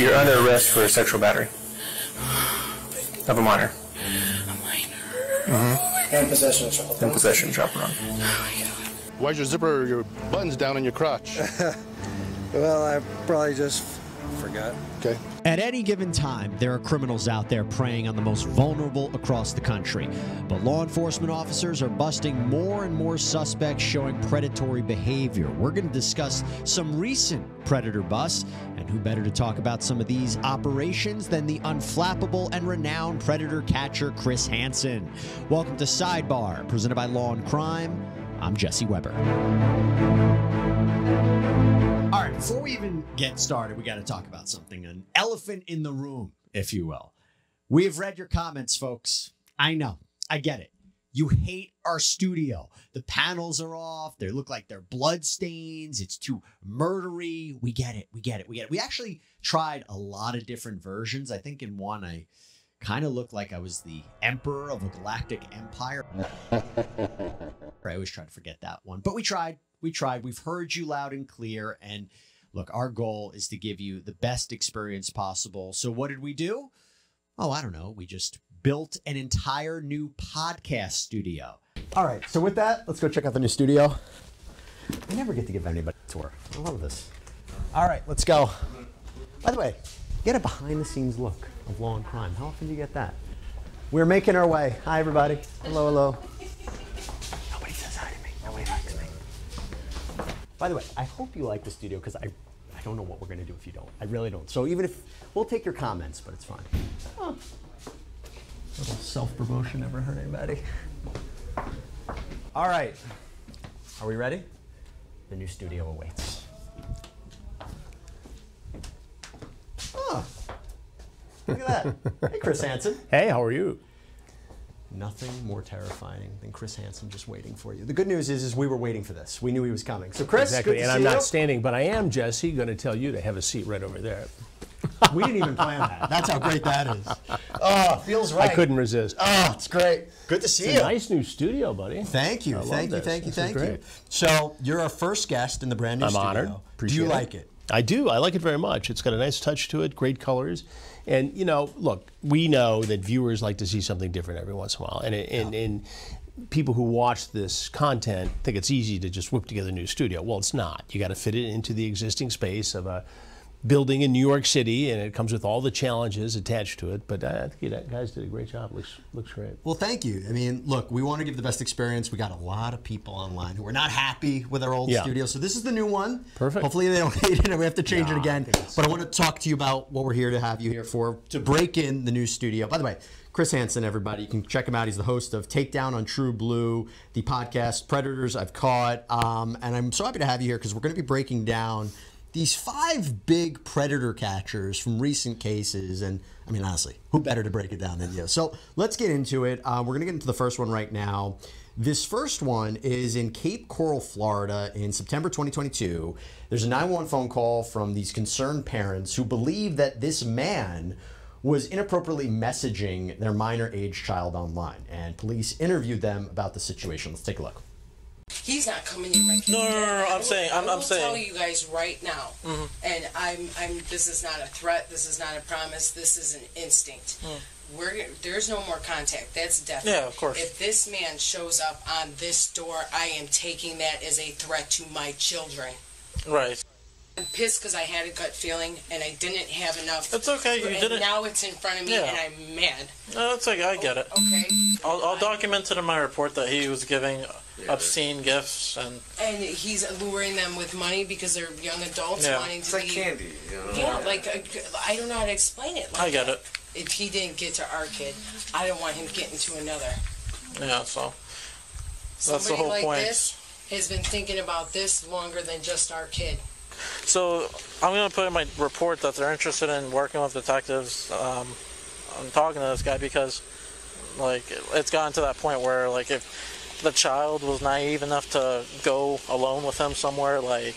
You're under arrest for sexual battery of a minor mm-hmm. And possession of child. and possession of chaperone. Why's your zipper, your buttons down in your crotch? Well, I probably just forgot. Okay. At any given time, there are criminals out there preying on the most vulnerable across the country. But law enforcement officers are busting more and more suspects showing predatory behavior. We're going to discuss some recent predator busts, and who better to talk about some of these operations than the unflappable and renowned predator catcher Chris Hansen. Welcome to Sidebar, presented by Law and Crime. I'm Jesse Weber. Right, before we even get started, we got to talk about something an elephant in the room, if you will. We have read your comments, folks. I know, I get it. You hate our studio. The panels are off. They look like they're blood stains. It's too murdery. We get it. We get it. We get it. We actually tried a lot of different versions. I think in one, I kind of looked like I was the emperor of a galactic empire. I always try to forget that one, but we tried. We tried. We've heard you loud and clear. And look, our goal is to give you the best experience possible. So, what did we do? Oh, I don't know. We just built an entire new podcast studio. All right. So, with that, let's go check out the new studio. I never get to give anybody a tour. I love this. All right, let's go. By the way, get a behind the scenes look of Law and Crime. How often do you get that? We're making our way. Hi, everybody. Hello, hello. Nobody says hi to me. Nobody likes me. By the way, I hope you like the studio because I, I don't know what we're going to do if you don't. I really don't. So even if we'll take your comments, but it's fine. Oh. Little self promotion never hurt anybody. All right. Are we ready? The new studio awaits. Oh. Look at that. Hey, Chris Hansen. Hey, how are you? Nothing more terrifying than Chris Hansen just waiting for you. The good news is, is we were waiting for this. We knew he was coming. So, Chris, Exactly. good to And I'm you. not standing, but I am, Jesse, going to tell you to have a seat right over there. We didn't even plan that. That's how great that is. Oh, feels right. I couldn't resist. Oh, it's great. Good to see It's you. nice new studio, buddy. Thank you, I thank you, this. thank you, This thank you. So you're our first guest in the brand new I'm studio. honored. Do you it. like it? I do. I like it very much. It's got a nice touch to it, great colors. And, you know, look, we know that viewers like to see something different every once in a while. And, and, and people who watch this content think it's easy to just whip together a new studio. Well, it's not. You got to fit it into the existing space of a building in New York City, and it comes with all the challenges attached to it. But I think you guys did a great job. Looks, looks great. Well, thank you. I mean, look, we want to give the best experience. We got a lot of people online who are not happy with our old Yeah. studio, so this is the new one. Perfect. Hopefully they don't hate it and we have to change Nah, it again. think But I want to talk to you about what we're here to have you here for to break in the new studio. By the way, Chris Hansen, everybody, you can check him out. He's the host of Takedown on TruBlu, the podcast Predators I've Caught, um, and I'm so happy to have you here because we're going to be breaking down these five big predator catchers from recent cases. And I mean, honestly, who better to break it down than you? So let's get into it. Uh, we're going to get into the first one right now. This first one is in Cape Coral, Florida in September 2022. There's a 911 phone call from these concerned parents who believe that this man was inappropriately messaging their minor age child online. And police interviewed them about the situation. Let's take a look. He's not coming in my No, no, no, no, I'm saying- I'm- I'm saying- tell you guys right now, Mm-hmm. and I'm, I'm. This is not a threat. This is not a promise. This is an instinct. We're there's no more contact. That's definite. Mm. Yeah, of course. If this man shows up on this door, I am taking that as a threat to my children. Right. I'm pissed because I had a gut feeling and I didn't have enough. It's okay, you and didn't- Now it's in front of me Yeah. and I'm mad. No, it's like I get it. Okay. I'll, I'll document it in my report that he was giving obscene gifts and And he's luring them with money because they're young adults Yeah. wanting It's to like be. candy, you know? Yeah, like uh, I don't know how to explain it. Like I get that. it. If he didn't get to our kid, I don't want him getting to another. yeah. So that's the Somebody whole like point. this has been thinking about this longer than just our kid. So I'm gonna put in my report that they're interested in working with detectives. Um, I'm talking to this guy because like it's gotten to that point where like if the child was naive enough to go alone with him somewhere, like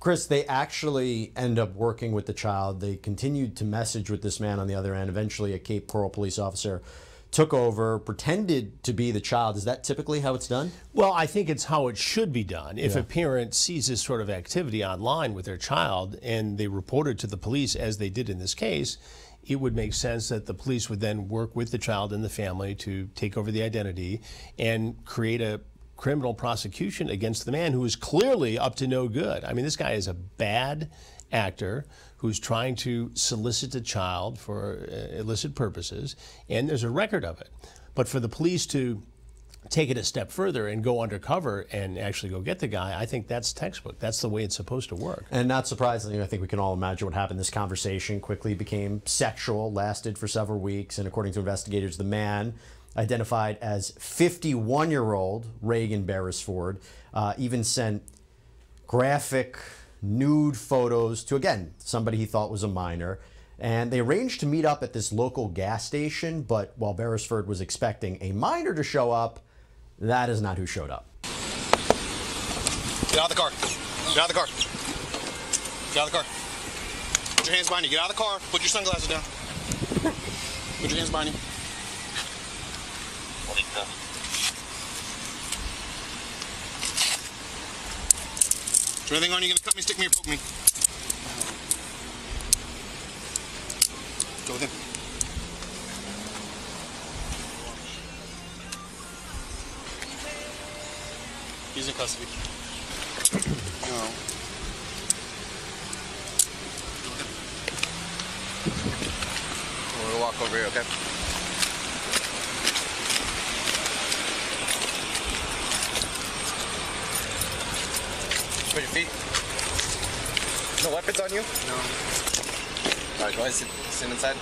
Chris, they actually end up working with the child. They continued to message with this man on the other end. Eventually, a Cape Coral police officer took over, pretended to be the child. Is that typically how it's done? Well, I think it's how it should be done. If a parent sees this sort of activity online with their child and they report it to the police, as they did in this case, it would make sense that the police would then work with the child and the family to take over the identity and create a criminal prosecution against the man who is clearly up to no good. I mean, this guy is a bad actor who's trying to solicit a child for uh, illicit purposes, and there's a record of it. But for the police to take it a step further and go undercover and actually go get the guy, I think that's textbook. That's the way it's supposed to work. And not surprisingly, I think we can all imagine what happened. This conversation quickly became sexual, lasted for several weeks, and according to investigators, the man identified as 51 year old Reagan Beresford uh, even sent graphic nude photos to, again, somebody he thought was a minor. And they arranged to meet up at this local gas station, but while Beresford was expecting a minor to show up, that is not who showed up. Get out of the car. Get out of the car. Get out of the car. Put your hands behind you. Get out of the car. Put your sunglasses down. Put your hands behind you. Is there anything on you gonna cut me, stick me, or poke me? Go with him. He's in custody. No. We'll walk over here, okay? Put your feet. No weapons on you? No. All right, go ahead, sit, sit inside.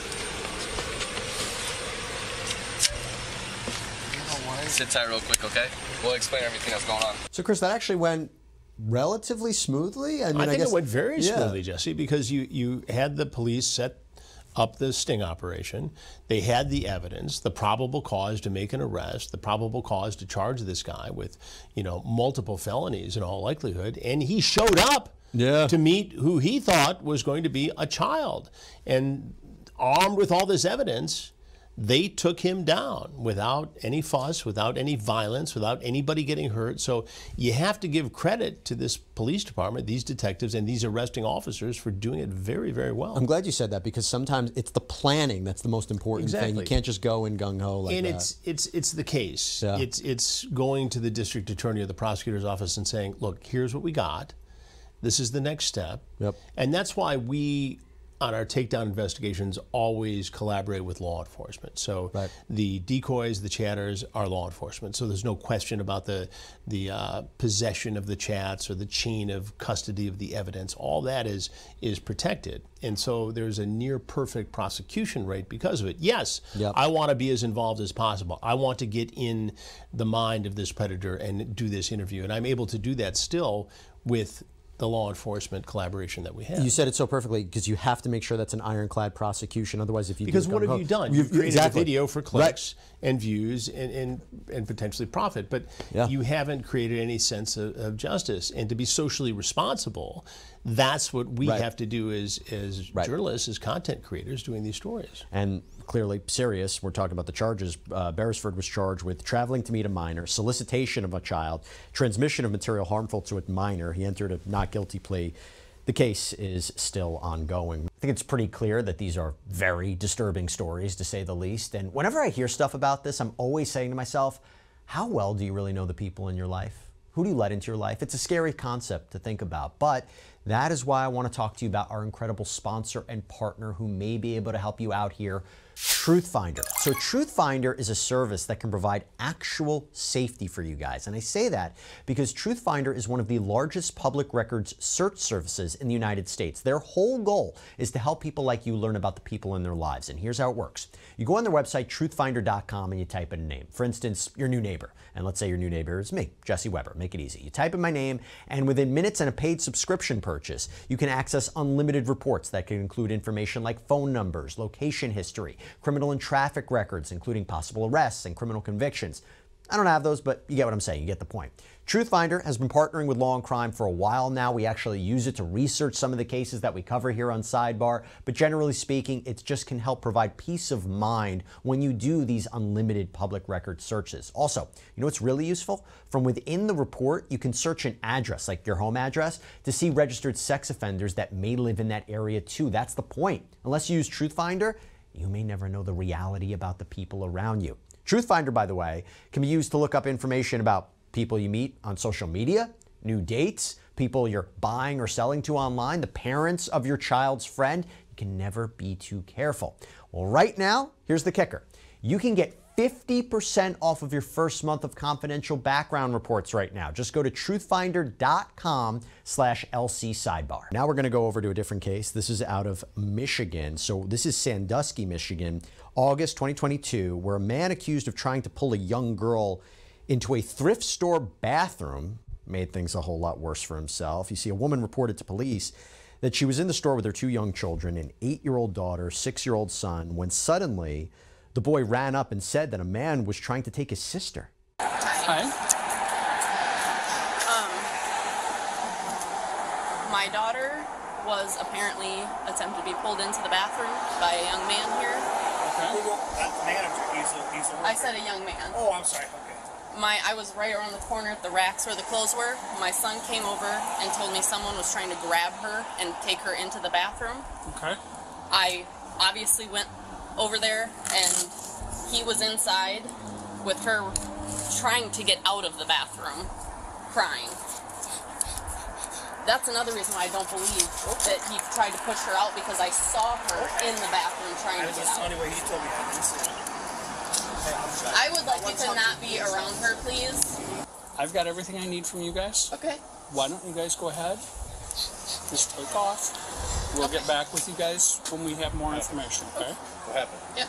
Sit tight real quick, okay? We'll explain everything that's going on. So, Chris, that actually went relatively smoothly. I mean, I think guess, it went very yeah. smoothly, Jesse, because you, you had the police set up the sting operation. They had the evidence, the probable cause to make an arrest, the probable cause to charge this guy with, you know, multiple felonies in all likelihood, and he showed up Yeah. to meet who he thought was going to be a child. And armed with all this evidence, they took him down without any fuss, without any violence, without anybody getting hurt. So you have to give credit to this police department, these detectives, and these arresting officers for doing it very, very well. I'm glad you said that because sometimes it's the planning that's the most important thing. You can't just go in gung ho like and that. it's it's it's the case. Yeah. It's it's going to the district attorney or the prosecutor's office and saying, "Look, here's what we got. This is the next step." Yep. And that's why we on our takedown investigations always collaborate with law enforcement. So Right. the decoys, the chatters are law enforcement. So there's no question about the the uh, possession of the chats or the chain of custody of the evidence. All that is is protected, and so there's a near perfect prosecution rate because of it. Yes, Yep. I want to be as involved as possible. I want to get in the mind of this predator and do this interview, and I'm able to do that still with the law enforcement collaboration that we have. you said it so perfectly because you have to make sure that's an ironclad prosecution. Otherwise, if you Because what have gung-ho- you done? You've- created exactly. a video for Right. clicks and views and, and, and potentially profit, but Yeah. you haven't created any sense of, of justice. And to be socially responsible, that's what we Right. have to do as, as Right. journalists, as content creators doing these stories. and clearly serious. We're talking about the charges. Uh, Beresford was charged with traveling to meet a minor, solicitation of a child, transmission of material harmful to a minor. He entered a not guilty plea. The case is still ongoing. I think it's pretty clear that these are very disturbing stories, to say the least. And whenever I hear stuff about this, I'm always saying to myself, how well do you really know the people in your life? Who do you let into your life? It's a scary concept to think about, but that is why I want to talk to you about our incredible sponsor and partner who may be able to help you out here. Truth Finder. So, Truth Finder is a service that can provide actual safety for you guys. And I say that because Truth Finder is one of the largest public records search services in the United States. Their whole goal is to help people like you learn about the people in their lives. And here's how it works you go on their website, truthfinder.com, and you type in a name. For instance, your new neighbor. And let's say your new neighbor is me, Jesse Weber. Make it easy. You type in my name, and within minutes and a paid subscription purchase, you can access unlimited reports that can include information like phone numbers, location history, criminal and traffic records, including possible arrests and criminal convictions. I don't have those, but you get what I'm saying. You get the point. Truthfinder has been partnering with Law and Crime for a while now. We actually use it to research some of the cases that we cover here on Sidebar. But generally speaking, it just can help provide peace of mind when you do these unlimited public record searches. Also, you know what's really useful? From within the report, you can search an address, like your home address, to see registered sex offenders that may live in that area too. That's the point. Unless you use Truthfinder, you may never know the reality about the people around you. Truthfinder, by the way, can be used to look up information about people you meet on social media, new dates, people you're buying or selling to online, the parents of your child's friend. You can never be too careful. Well, right now, here's the kicker. You can get 50% off of your first month of confidential background reports right now. Just go to truthfinder.com slash LC sidebar. Now we're going to go over to a different case. This is out of Michigan. So this is Sandusky, Michigan, August 2022, where a man accused of trying to pull a young girl into a thrift store bathroom made things a whole lot worse for himself. You see, a woman reported to police that she was in the store with her two young children, an eight year old daughter, six year old son, when suddenly the boy ran up and said that a man was trying to take his sister. Hi. Um, my daughter was apparently attempted to be pulled into the bathroom by a young man here. That manager, he's a, he's a I said a young man. Oh, I'm sorry. Okay. My I was right around the corner at the racks where the clothes were. My son came over and told me someone was trying to grab her and take her into the bathroom. Okay. I obviously went over there and he was inside with her trying to get out of the bathroom, crying. That's another reason why I don't believe that he tried to push her out because I saw her in the bathroom trying That to was get the out. only way he told me I didn't see it. Okay, I'm sorry. I would like you to not be around her, please. I've got everything I need from you guys. Okay. Why don't you guys go ahead? Just take off. We'll get back with you guys when we have more information, okay? What happened? Yeah.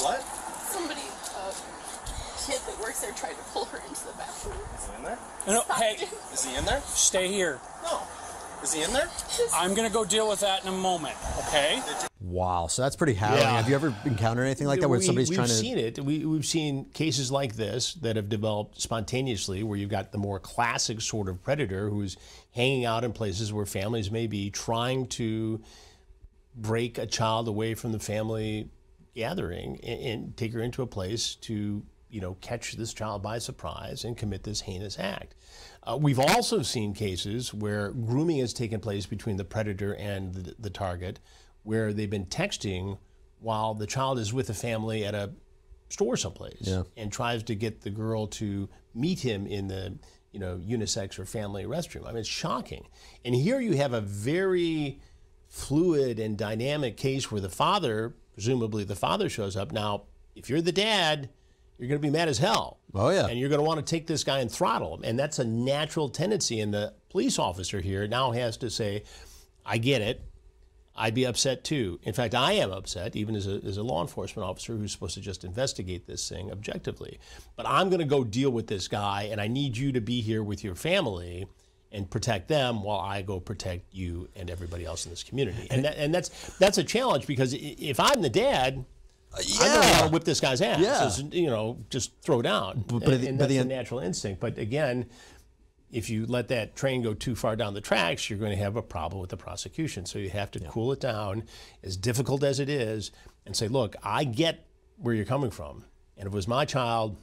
What? Somebody, uh, kid that works there tried to pull her into the bathroom. Is he in there? No, hey, is he in there? Stay here. No. Is he in there? I'm gonna go deal with that in a moment, okay? Wow, so that's pretty harrowing. Yeah. Have you ever encountered anything like that where we, somebody's we've trying to? seen it. We, we've seen cases like this that have developed spontaneously, where you've got the more classic sort of predator who's hanging out in places where families may be trying to break a child away from the family gathering and, and take her into a place to, you know, catch this child by surprise and commit this heinous act. Uh, we've also seen cases where grooming has taken place between the predator and the, the target, where they've been texting while the child is with the family at a store someplace Yeah. and tries to get the girl to meet him in the you know unisex or family restroom. I mean, it's shocking. And here you have a very fluid and dynamic case where the father, presumably the father, shows up. Now, if you're the dad, you're going to be mad as hell. Oh, yeah. And you're going to want to take this guy and throttle him. And that's a natural tendency. And the police officer here now has to say, I get it. I'd be upset too. In fact, I am upset, even as a, as a law enforcement officer who's supposed to just investigate this thing objectively. But I'm going to go deal with this guy, and I need you to be here with your family and protect them while I go protect you and everybody else in this community. And, that, and that's that's a challenge because if I'm the dad, yeah, I'm going to whip this guy's ass. Yeah. As, you know, just throw down. But- but and, and but that's the a natural instinct. But again, if you let that train go too far down the tracks, you're going to have a problem with the prosecution. So you have to cool it down, as difficult as it is, and say, look, I get where you're coming from. And if it was my child,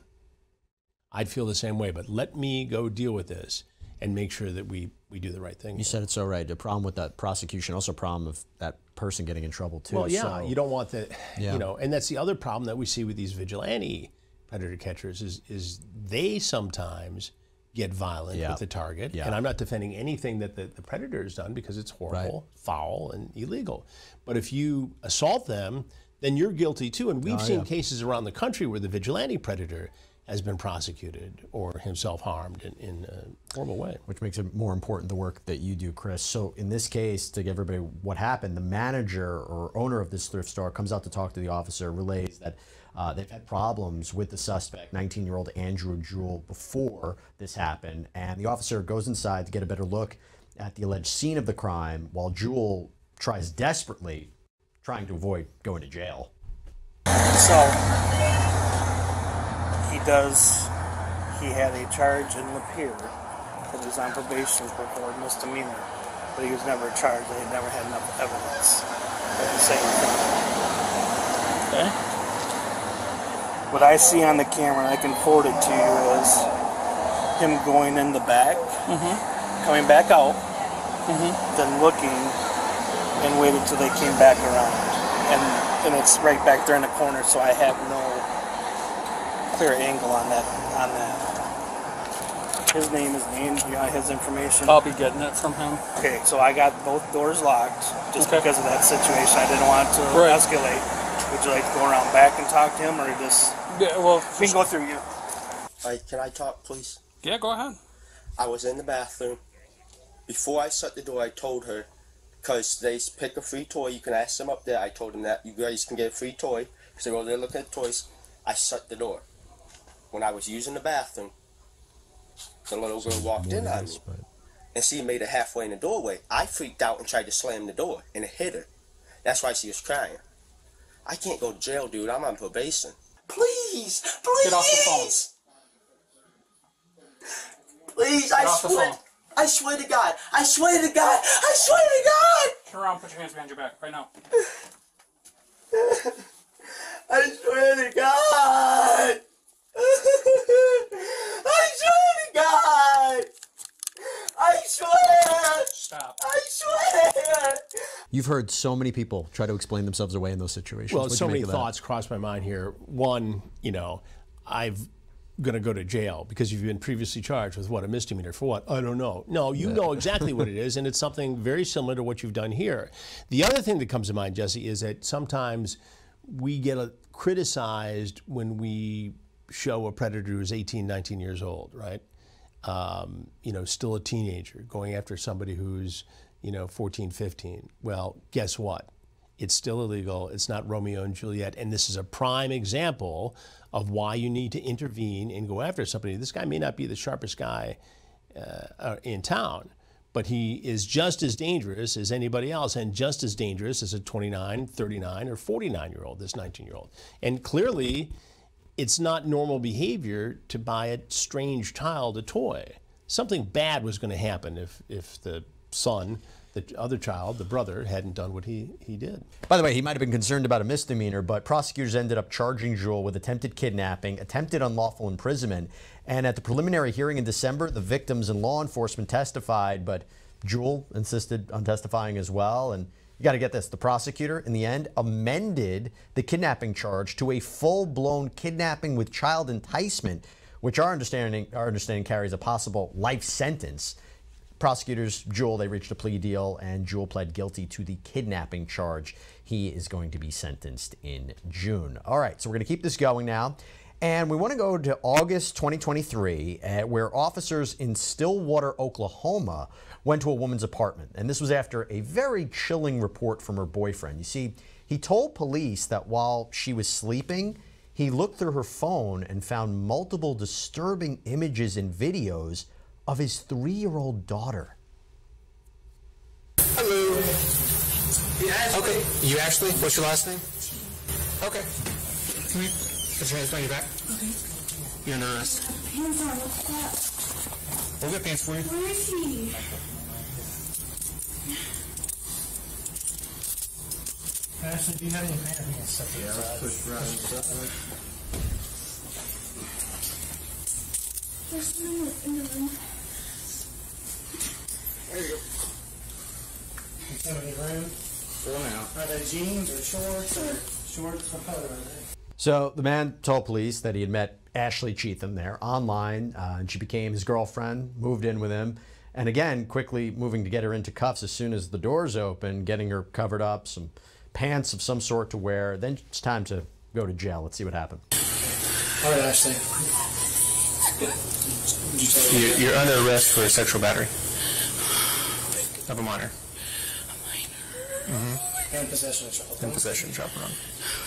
I'd feel the same way. But let me go deal with this and make sure that we, we do the right thing. You said it so right. The problem with that prosecution, also a problem of that person getting in trouble too. Well, yeah, so- you don't want that, Yeah. you know, and that's the other problem that we see with these vigilante predator catchers is is they sometimes get violent Yeah. with the target. Yeah. And I'm not defending anything that the, the predator has done because it's horrible, foul, and illegal. But if you assault them, then you're guilty too. And we've Oh, seen yeah. cases around the country where the vigilante predator has been prosecuted or himself harmed in, in a horrible way. which makes it more important the work that you do, Chris. So in this case, to give everybody what happened, the manager or owner of this thrift store comes out to talk to the officer, relays that uh, they've had problems with the suspect, 19-year-old Andrew Jewell, before this happened, and the officer goes inside to get a better look at the alleged scene of the crime, while Jewell tries desperately trying to avoid going to jail. So, he he does. He had a charge in Lapeer that was on probation for a misdemeanor, but he was never charged. They had never had enough evidence of the same thing. Okay. What I see on the camera, and I can forward it to you, is him going in the back, mm-hmm. coming back out, mm-hmm. then looking, and waited till they came back around. And and it's right back there in the corner, so I have no clear angle on that on that. His name is named. You uh, got his information. I'll be getting it from him. Okay, so I got both doors locked just Okay. because of that situation. I didn't want it to Right. escalate. Would you like to go around back and talk to him, or just? Yeah, well, we can go through you. Hi, can I talk, please? Yeah, go ahead. I was in the bathroom. Before I shut the door, I told her, because they pick a free toy, you can ask them up there. I told them that you guys can get a free toy. Because they go there looking at toys. I shut the door. When I was using the bathroom, the little girl walked in on me. And she made it halfway in the doorway. I freaked out and tried to slam the door, and it hit her. That's why she was crying. I can't go to jail, dude. I'm on probation. Please, please. Get off the phone. Please, Get I off the swear. phone. I swear to God. I swear to God. I swear to God. Turn around, put your hands behind your back right now. I swear to God. I swear to God. I swear. Stop. I swear. You've heard so many people try to explain themselves away in those situations. Well, What'd so many thoughts crossed my mind here. One, you know, I've going to go to jail because you've been previously charged with what a misdemeanor for what I don't know. No, you know exactly what it is, and it's something very similar to what you've done here. The other thing that comes to mind, Jesse, is that sometimes we get uh, criticized when we show a predator who's 18, 19 years old, right? Um, you know, still a teenager going after somebody who's, you know, 14, 15. Well, guess what? It's still illegal. It's not Romeo and Juliet. And this is a prime example of why you need to intervene and go after somebody. This guy may not be the sharpest guy uh, uh, in town, but he is just as dangerous as anybody else and just as dangerous as a 29, 39, or 49 year old, this 19 year old. And clearly, it's not normal behavior to buy a strange child a toy. Something bad was going to happen if, if the son, the other child, the brother, hadn't done what he, he did. By the way, he might have been concerned about a misdemeanor, but prosecutors ended up charging Jewell with attempted kidnapping, attempted unlawful imprisonment, and at the preliminary hearing in December, the victims and law enforcement testified, but Jewell insisted on testifying as well. And you got to get this: the prosecutor, in the end, amended the kidnapping charge to a full-blown kidnapping with child enticement, which our understanding our understanding carries a possible life sentence. Prosecutors, Jewell, they reached a plea deal, and Jewell pled guilty to the kidnapping charge. He is going to be sentenced in June. All right, so we're going to keep this going now. And we want to go to August 2023, uh, where officers in Stillwater, Oklahoma, went to a woman's apartment. And this was after a very chilling report from her boyfriend. You see, he told police that while she was sleeping, he looked through her phone and found multiple disturbing images and videos of his three year old daughter. Hello. Okay. You Ashley? What's your last name? Okay. Come here. Put your hands behind your back. Okay. You're under arrest. Hands on, what's that? We'll get pants for you. Where is he? Ashley, do you have any pants? Yeah, let's push right. There's no one in the room. There you go. You have any room? For now. Are they jeans or shorts or shorts? What color are they? So the man told police that he had met Ashley Cheatham there online, uh, and she became his girlfriend, moved in with him, and again, quickly moving to get her into cuffs as soon as the doors open, getting her covered up, some pants of some sort to wear. Then it's time to go to jail. Let's see what happened. All right, Ashley. You're, you're under arrest for sexual battery of a minor. Mm-hmm. And possession of child. And possession of child pornography.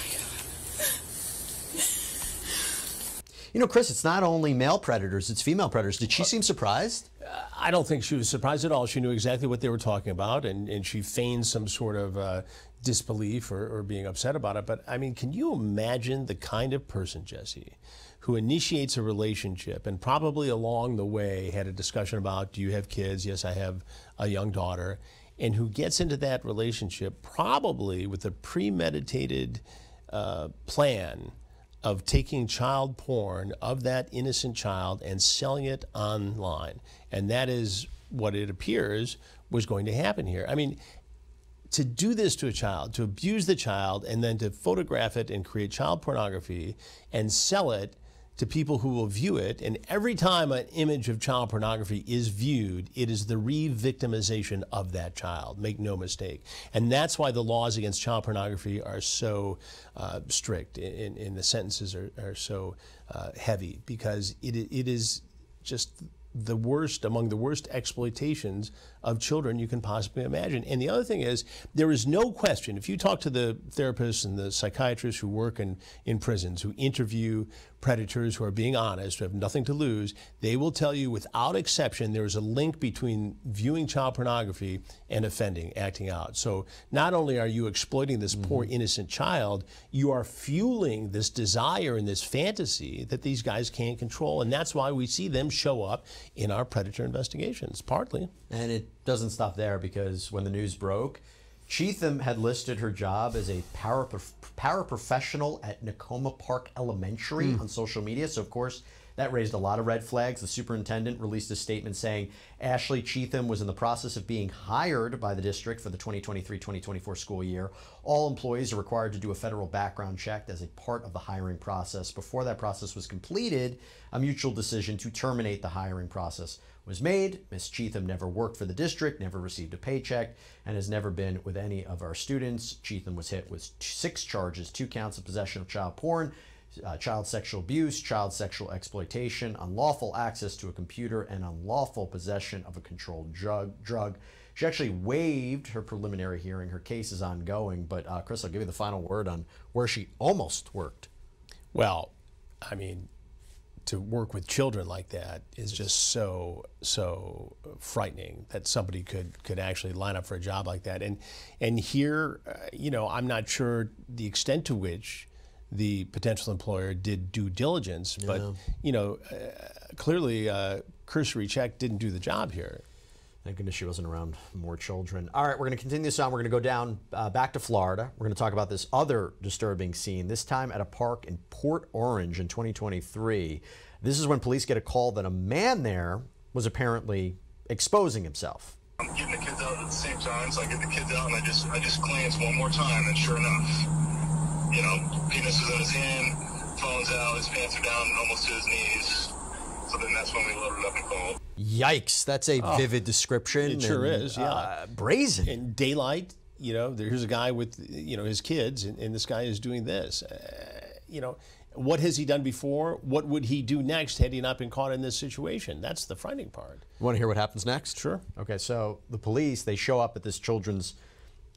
You know, Chris, it's not only male predators, it's female predators. Did she seem surprised? I don't think she was surprised at all. She knew exactly what they were talking about, and, and she feigned some sort of uh, disbelief or, or being upset about it. But I mean, can you imagine the kind of person, Jesse, who initiates a relationship and probably along the way had a discussion about do you have kids? Yes, I have a young daughter. And who gets into that relationship probably with a premeditated uh, plan of taking child porn of that innocent child and selling it online. And that is what it appears was going to happen here. I mean, to do this to a child, to abuse the child, and then to photograph it and create child pornography and sell it to people who will view it. And every time an image of child pornography is viewed, it is the re victimization of that child. Make no mistake. And that's why the laws against child pornography are so uh, strict and, and the sentences are, are so uh, heavy because it, it is just the worst among the worst exploitations of children you can possibly imagine. And the other thing is, there is no question, if you talk to the therapists and the psychiatrists who work in, in prisons, who interview predators who are being honest, who have nothing to lose, they will tell you without exception there is a link between viewing child pornography and offending, acting out. So not only are you exploiting this mm-hmm. poor innocent child, you are fueling this desire and this fantasy that these guys can't control. And that's why we see them show up in our predator investigations, partly. And it doesn't stop there because when the news broke, Cheatham had listed her job as a para, paraprofessional at Nakoma Park Elementary Hmm. on social media. So, of course, that raised a lot of red flags. The superintendent released a statement saying Ashley Cheatham was in the process of being hired by the district for the 2023 2024 school year. All employees are required to do a federal background check as a part of the hiring process. Before that process was completed, a mutual decision to terminate the hiring process was made. Ms. Cheatham never worked for the district, never received a paycheck, and has never been with any of our students. Cheatham was hit with six charges two counts of possession of child porn, uh, child sexual abuse, child sexual exploitation, unlawful access to a computer, and unlawful possession of a controlled drug. drug. She actually waived her preliminary hearing. Her case is ongoing, but uh, Chris, I'll give you the final word on where she almost worked. Well, I mean, to work with children like that is just so so frightening that somebody could could actually line up for a job like that. And and here, uh, you know, I'm not sure the extent to which the potential employer did due diligence, but Yeah. you know, uh, clearly, uh, cursory check didn't do the job here. Thank goodness she wasn't around more children. All right, we're going to continue this on. We're going to go down uh, back to Florida. We're going to talk about this other disturbing scene, this time at a park in Port Orange in 2023. This is when police get a call that a man there was apparently exposing himself. I'm getting the kids out at the same time, so I get the kids out and I just I just glance one more time, and sure enough, you know, penis is in his hand, phone's out, his pants are down almost to his knees. So then that's when we loaded up and called. Yikes, that's a Oh, vivid description. It sure and, is, yeah. uh, brazen. In daylight, you know, there's a guy with, you know, his kids, and, and this guy is doing this. Uh, you know, what has he done before? What would he do next had he not been caught in this situation? That's the frightening part. You want to hear what happens next? Sure. Okay, so the police they show up at this children's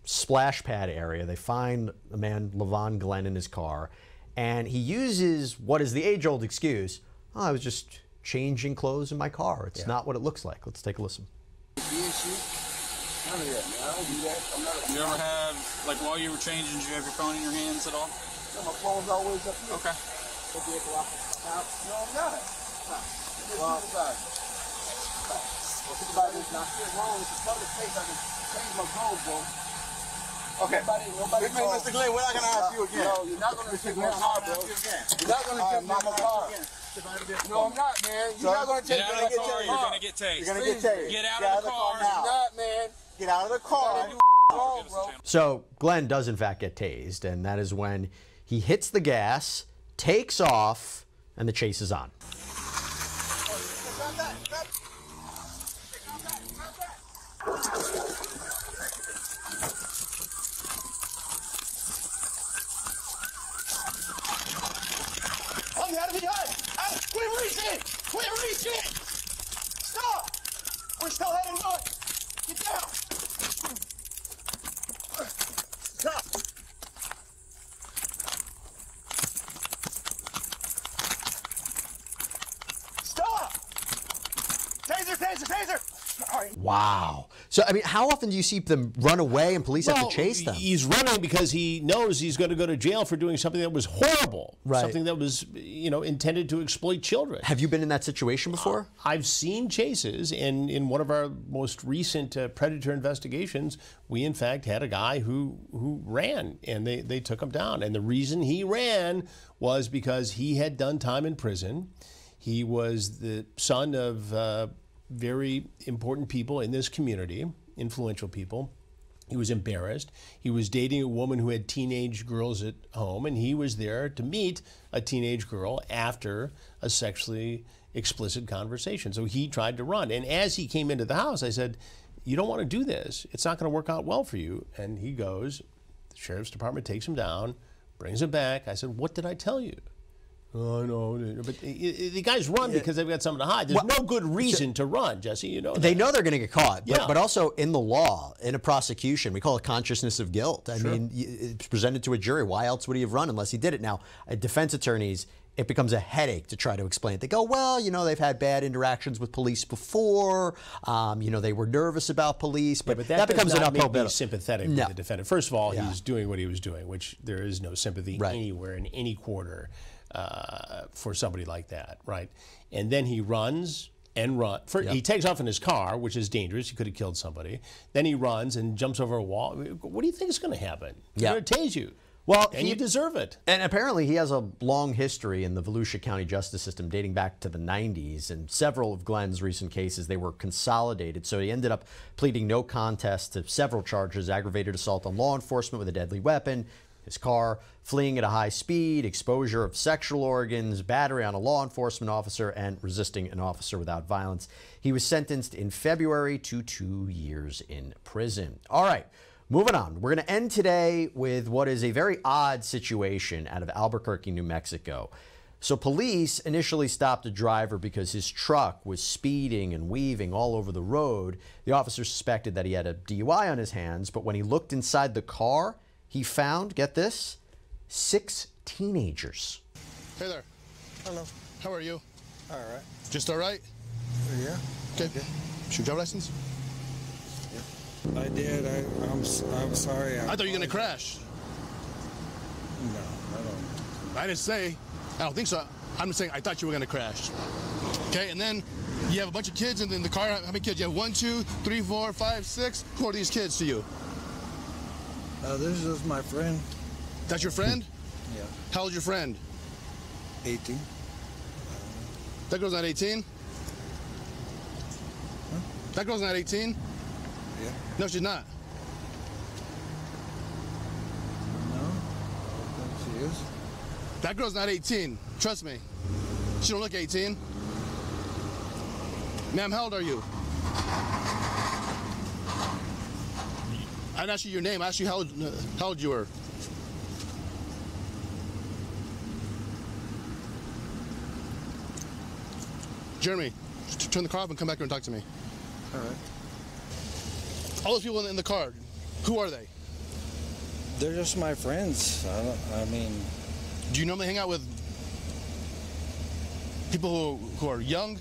splash pad area. They find a man Levon Glenn in his car, and he uses what is the age-old excuse. Oh, I was just changing clothes in my car. It's not what it looks like. Let's take a listen. None of that, man. I don't do that. I'm not you ever have, like, while you were changing, did you have your phone in your hands at all? My phone's always up here. Okay. No, I'm not. Well, well, think about this now. Shit wrong. If you cover the I can change my clothes, bro. Okay. Nobody, nobody Wait, wait, Mr. Glenn, we're not gonna ask you again. No, you're not gonna take my car, bro. You're not gonna take my car. No, I'm not, man. You're not gonna Get take out of the car, car. you're gonna get tased. You're gonna get tased. Get out Get of the car. now. You're not, man. Get out of the car. Wrong. So Glenn does in fact get tased, and that is when he hits the gas, takes off, and the chase is on. Oh, you gotta be done. Hey, quit reaching. Quit reaching. Stop. We're still heading north. Get down. Stop. Stop. Taser, taser, taser. Wow. So, I mean, how often do you see them run away and police have to chase them? He's running because he knows he's going to go to jail for doing something that was horrible, Right. something that was, you know, intended to exploit children. Have you been in that situation before? I've seen chases, and in one of our most recent uh, predator investigations, we in fact had a guy who who ran, and they they took him down. And the reason he ran was because he had done time in prison. He was the son of uh, very important people in this community, influential people. He was embarrassed. He was dating a woman who had teenage girls at home, and he was there to meet a teenage girl after a sexually explicit conversation. So he tried to run. And as he came into the house, I said, You don't want to do this. It's not going to work out well for you. And he goes, The sheriff's department takes him down, brings him back. I said, What did I tell you? Oh, I know. But the- guys run because they've got something to hide. There's no good reason to run, Jesse. You know that. They know they're going to get caught, but, Yeah. but also in the law, in a prosecution, we call it consciousness of guilt. I Sure. mean, it's presented to a jury. Why else would he have run unless he did it? Now, uh, defense attorneys, it becomes a headache to try to explain it. They go, well, you know, they've had bad interactions with police before. Um, you know, they were nervous about police, but, But that, that, becomes an uphill battle. sympathetic No. with the defendant. First of all, Yeah. he's doing what he was doing, which there is no sympathy Right. anywhere in any quarter uh, for somebody like that, right? And then he runs and run. For, He takes off in his car, which is dangerous. He could have killed somebody. Then he runs and jumps over a wall. What do you think is going to happen? Yeah. going to tase you. Well, and he- you deserve it. And apparently, he has a long history in the Volusia County justice system dating back to the 90s. And several of Glenn's recent cases, they were consolidated. So he ended up pleading no contest to several charges aggravated assault on law enforcement with a deadly weapon, his car, fleeing at a high speed, exposure of sexual organs, battery on a law enforcement officer, and resisting an officer without violence. He was sentenced in February to two years in prison. All right. Moving on, we're going to end today with what is a very odd situation out of Albuquerque, New Mexico. So, police initially stopped a driver because his truck was speeding and weaving all over the road. The officer suspected that he had a DUI on his hands, but when he looked inside the car, he found, get this, six teenagers. Hey there. Hello. How are you? All right. Just all right? Yeah. Okay. Should you drive license? I did. I, I'm. s- I'm sorry. I thought you were gonna crash. No, I don't. I didn't say. I don't think so. I'm just saying I thought you were gonna crash. Okay, and then you have a bunch of kids and then the car. How many kids? You have one, two, three, four, five, six. Who are these kids to you? Uh, this is my friend. That's your friend? Yeah. How old's your friend? 18. That girl's not 18. That girl's not 18. Yeah. No, she's not. No. I don't think she is. That girl's not 18. Trust me. She don't look 18. Ma'am, how old are you? I didn't ask you your name. I asked you how old, uh, how old you were. Jeremy, turn the car off and come back here and talk to me. All right. All those people in the, in the car, who are they? They're just my friends. I, don't, I mean, Do you normally hang out with people who, who are young?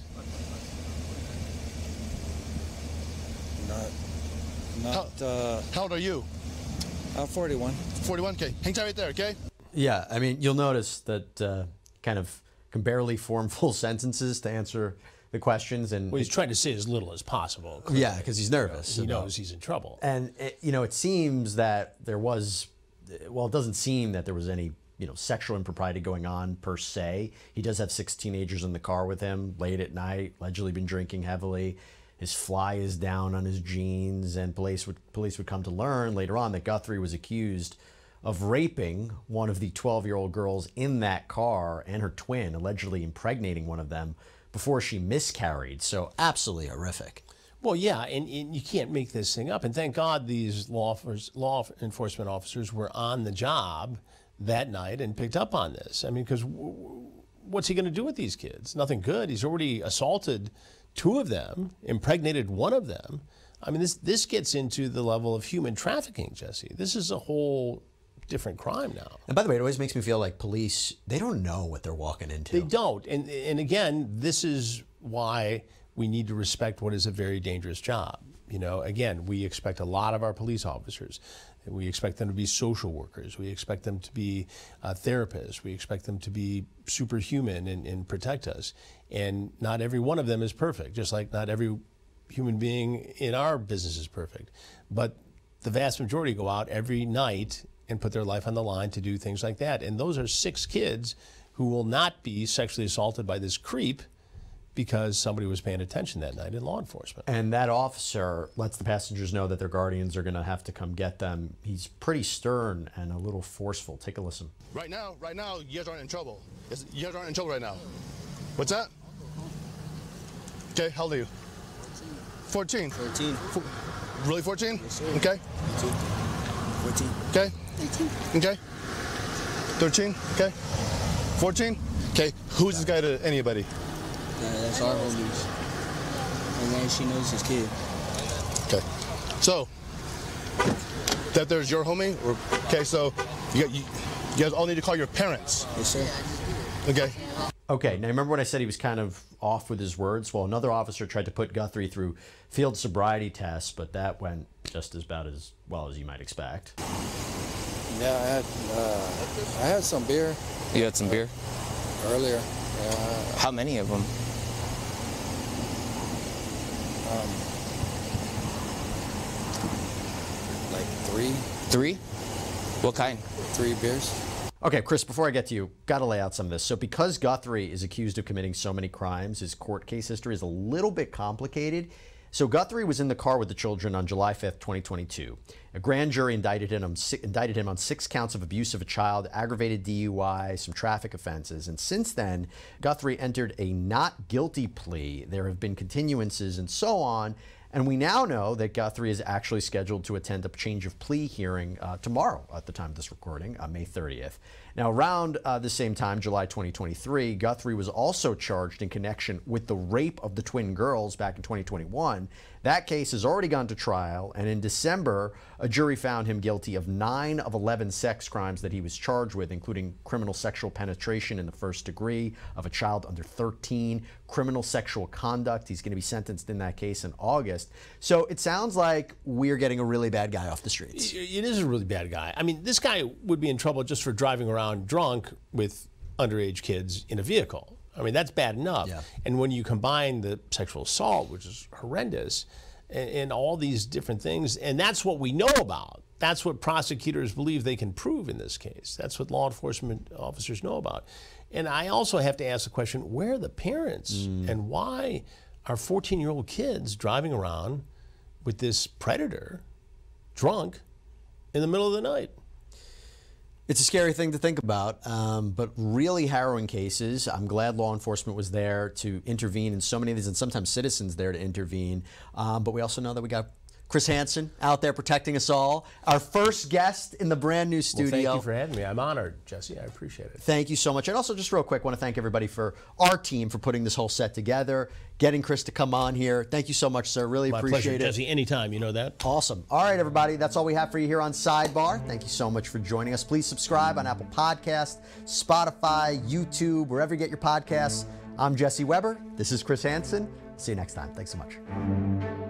not. Not. uh, How old are you? I'm 41. 41? Okay. Hang tight right there, okay? Yeah, I mean, you'll notice that uh, kind of can barely form full sentences to answer the questions. And Well, he's trying to say as little as possible. Yeah, because he's nervous. He about- knows he's in trouble. And it, you know, it seems that there was, well, it doesn't seem that there was any you know sexual impropriety going on per se. He does have six teenagers in the car with him late at night, allegedly been drinking heavily. His fly is down on his jeans, and police would police would come to learn later on that Guthrie was accused of raping one of the 12 year old girls in that car and her twin, allegedly impregnating one of them before she miscarried. So absolutely horrific. Well, yeah, and, and you can't make this thing up. And thank God these law, law enforcement officers were on the job that night and picked up on this. I mean, because what's he going to do with these kids? Nothing good. He's already assaulted two of them, impregnated one of them. I mean, this this gets into the level of human trafficking, Jesse. This is a whole different crime now. And by the way, it always makes me feel like police, they don't know what they're walking into. They don't. And and again, this is why we need to respect what is a very dangerous job. You know, again, we expect a lot of our police officers. We expect them to be social workers. We expect them to be uh, therapists. We expect them to be superhuman and, and protect us. And not every one of them is perfect, just like not every human being in our business is perfect. But the vast majority go out every night and put their life on the line to do things like that. And those are six kids who will not be sexually assaulted by this creep because somebody was paying attention that night in law enforcement. And that officer lets the passengers know that their guardians are going to have to come get them. He's pretty stern and a little forceful. Take a listen. Right now, right now, you guys aren't in trouble. You guys aren't in trouble right now. What's that? Okay, how old are you? 14. 14. Really 14? Yes, Okay. 14. Okay. 13. Okay. 13. Okay. 14. Okay. Who's this guy to anybody? That's our homies. And then she knows his kid. Okay. So, that there's your homie? Or, okay, so you, got- you, you guys all need to call your parents. Yes, sir. Okay. Okay, now remember when I said he was kind of off with his words? Well, another officer tried to put Guthrie through field sobriety tests, but that went just as about as well as you might expect. Yeah, I had uh, I had some beer You had some beer? earlier. Uh, How many of them? Um, like three, Three? What kind? three beers. Okay, Chris, before I get to you, got to lay out some of this. So, because Guthrie is accused of committing so many crimes, his court case history is a little bit complicated. So, Guthrie was in the car with the children on July 5th, 2022. A grand jury indicted him, on, indicted him on six counts of abuse of a child, aggravated DUI, some traffic offenses. And since then, Guthrie entered a not guilty plea. There have been continuances and so on. And we now know that Guthrie is actually scheduled to attend a change of plea hearing uh, tomorrow at the time of this recording, uh, May 30th. Now, around uh, the same time, July 2023, Guthrie was also charged in connection with the rape of the twin girls back in 2021. That case has already gone to trial, and in December, a jury found him guilty of nine of 11 sex crimes that he was charged with, including criminal sexual penetration in the first degree of a child under 13, criminal sexual conduct. He's going to be sentenced in that case in August. So it sounds like we're getting a really bad guy off the streets. It is a really bad guy. I mean, this guy would be in trouble just for driving around drunk with underage kids in a vehicle. I mean, that's bad enough. And when you combine the sexual assault, which is horrendous, and, and all these different things, and that's what we know about. That's what prosecutors believe they can prove in this case. That's what law enforcement officers know about. And I also have to ask the question where are the parents mm. and why are 14 year old kids driving around with this predator drunk in the middle of the night? It's a scary thing to think about, um, but really harrowing cases. I'm glad law enforcement was there to intervene in so many of these, and sometimes citizens there to intervene. Um, but we also know that we got Chris Hansen out there protecting us all. Our first guest in the brand new Well, studio. thank you for having me. I'm honored, Jesse. I appreciate it. Thank you so much. And also, just real quick, want to thank everybody for our team for putting this whole set together, getting Chris to come on here. Thank you so much, sir. Really My appreciate pleasure, it. Jesse. Anytime, you know that. Awesome. All right, everybody. That's all we have for you here on Sidebar. Thank you so much for joining us. Please subscribe on Apple Podcast, Spotify, YouTube, wherever you get your podcasts. I'm Jesse Weber. This is Chris Hansen. See you next time. Thanks so much.